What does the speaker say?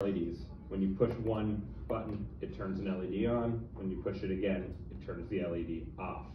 LEDs. When you push one button, it turns an LED on. When you push it again, it turns the LED off.